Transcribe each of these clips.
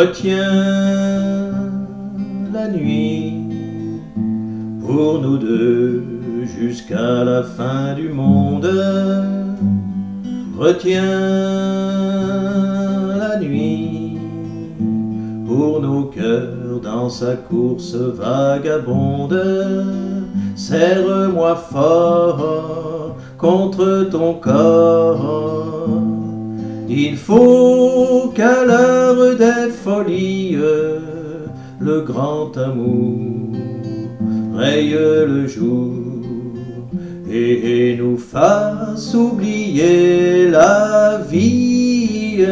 Retiens la nuit pour nous deux jusqu'à la fin du monde. Retiens la nuit pour nos cœurs dans sa course vagabonde. Serre-moi fort contre ton corps. Il faut qu'à l'heure des folies, le grand amour raye le jour et nous fasse oublier la vie.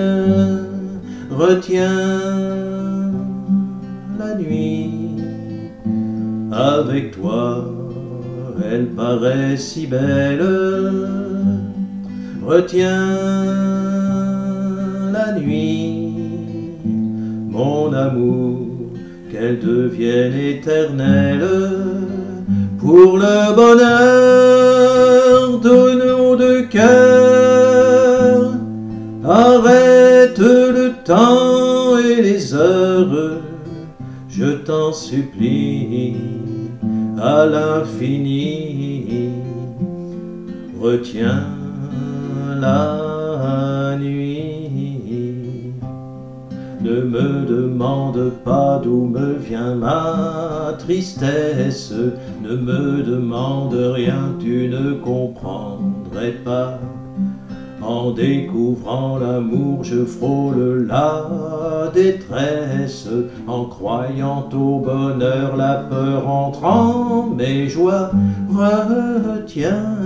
Retiens la nuit avec toi, elle paraît si belle. Retiens mon amour, qu'elle devienne éternelle pour le bonheur de nos deux cœurs. Arrête le temps et les heures, je t'en supplie, à l'infini. Retiens la nuit. Ne me demande pas d'où me vient ma tristesse, ne me demande rien, tu ne comprendrais pas. En découvrant l'amour, je frôle la détresse. En croyant au bonheur, la peur entre en mes joies. Retiens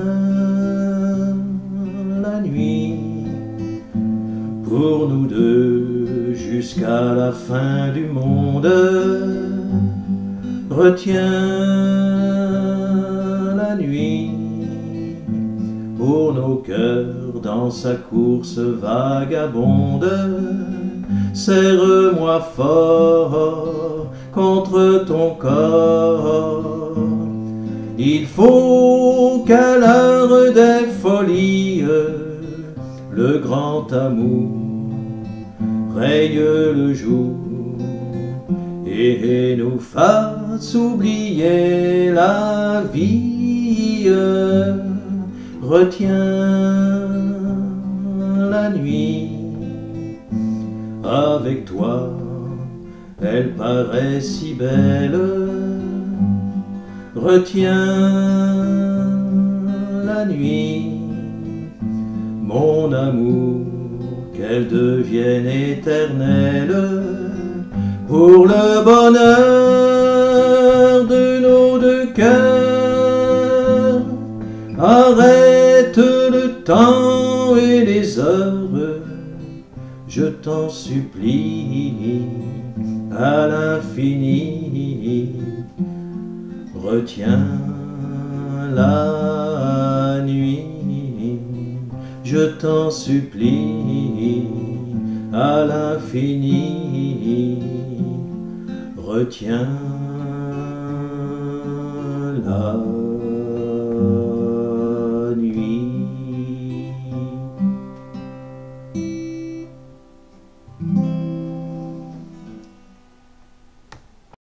la nuit pour nous deux jusqu'à la fin du monde. Retiens la nuit pour nos cœurs dans sa course vagabonde. Serre-moi fort contre ton corps. Il faut qu'à l'heure des folies, le grand amour raye le jour et nous fasse oublier la vie. Retiens la nuit avec toi, elle paraît si belle. Retiens la nuit, mon amour, qu'elle devienne éternelle pour le bonheur de nos deux cœurs. Arrête le temps et les heures, je t'en supplie, à l'infini. Retiens la nuit, je t'en supplie, à l'infini. Retiens la